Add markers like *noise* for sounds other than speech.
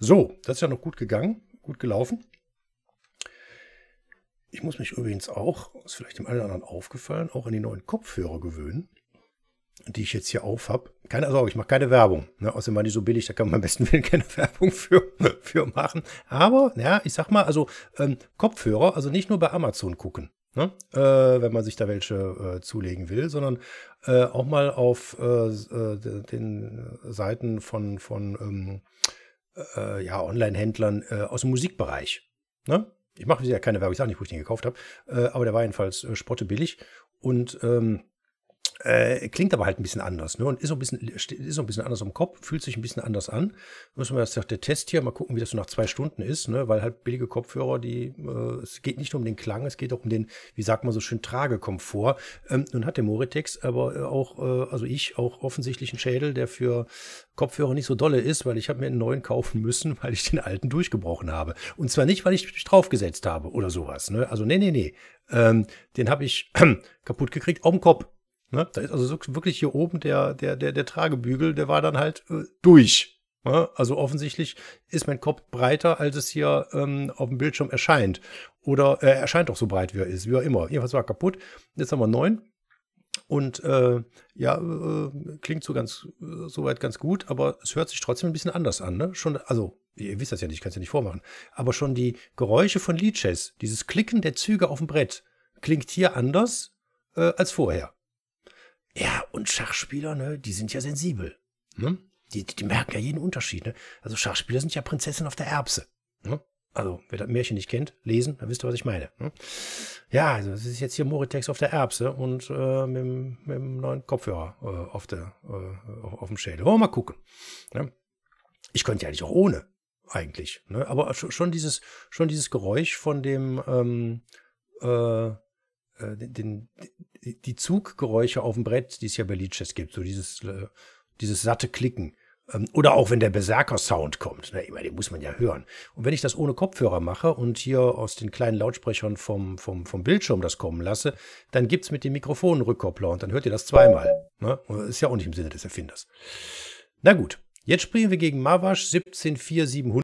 So, das ist ja noch gut gegangen, gut gelaufen. Ich muss mich übrigens auch, ist vielleicht dem einen oder anderen aufgefallen, auch an die neuen Kopfhörer gewöhnen, die ich jetzt hier auf habe. Keine Sorge, ich mache keine Werbung. Ne? Außerdem waren die so billig, da kann man am besten *laughs* Willen keine Werbung für, für machen. Aber, ja, ich sag mal, also ähm, Kopfhörer, also nicht nur bei Amazon gucken. Ne? Äh, wenn man sich da welche äh, zulegen will, sondern äh, auch mal auf äh, äh, den Seiten von, von ähm, äh, ja, Online-Händlern aus dem Musikbereich. Ne? Ich mache ja keine Werbung, ich sage nicht, wo ich den gekauft habe, aber der war jedenfalls äh, spottebillig und ähm, äh, klingt aber halt ein bisschen anders, ne? Und ist so ein bisschen, ist so ein bisschen anders im Kopf, fühlt sich ein bisschen anders an. Müssen wir jetzt der Test hier mal gucken, wie das so nach zwei Stunden ist, ne? Weil halt billige Kopfhörer, die, äh, es geht nicht nur um den Klang, es geht auch um den, wie sagt man so schön, Tragekomfort. Ähm, nun hat der Moritex aber äh, auch, äh, also ich, auch offensichtlich einen Schädel, der für Kopfhörer nicht so dolle ist, weil ich habe mir einen neuen kaufen müssen, *laughs* weil ich den alten durchgebrochen habe. Und zwar nicht, weil ich mich draufgesetzt habe oder sowas, ne? Also nee, nee, nee. Ähm, den habe ich *clears throat* kaputt gekriegt auf dem Kopf. Ne? Da ist also wirklich hier oben der, der, der, der Tragebügel, der war dann halt äh, durch. Ne? Also offensichtlich ist mein Kopf breiter, als es hier ähm, auf dem Bildschirm erscheint. Oder er erscheint auch so breit, wie er ist, wie auch immer. Jedenfalls war er kaputt. Jetzt haben wir neun. Und äh, ja, äh, klingt so ganz, äh, soweit ganz gut, aber es hört sich trotzdem ein bisschen anders an. Ne? Schon, also, ihr wisst das ja nicht, ich kann es ja nicht vormachen. Aber schon die Geräusche von Liedchess, dieses Klicken der Züge auf dem Brett, klingt hier anders äh, als vorher. Ja, und Schachspieler, ne, die sind ja sensibel. Ne? Die, die merken ja jeden Unterschied. Ne? Also Schachspieler sind ja Prinzessin auf der Erbse. Ne? Also, wer das Märchen nicht kennt, lesen, dann wisst ihr, was ich meine. Ne? Ja, also das ist jetzt hier Moritex auf der Erbse und äh, mit, mit dem neuen Kopfhörer äh, auf, der, äh, auf, auf, dem Schädel. Wollen wir mal gucken. Ne? Ich könnte ja nicht auch ohne, eigentlich. Ne? Aber schon dieses, schon dieses Geräusch von dem ähm, äh, äh, den, die, Zuggeräusche auf dem Brett, die es ja bei Liedchess gibt, so dieses, äh, dieses satte Klicken. Ähm, oder auch wenn der Berserker-Sound kommt, ne, den muss man ja hören. Und wenn ich das ohne Kopfhörer mache und hier aus den kleinen Lautsprechern vom, vom, vom Bildschirm das kommen lasse, dann gibt es mit dem Mikrofon einen Rückkoppler und dann hört ihr das zweimal. Ne? Ist ja auch nicht im Sinne des Erfinders. Na gut, jetzt spielen wir gegen Mavash 174 700.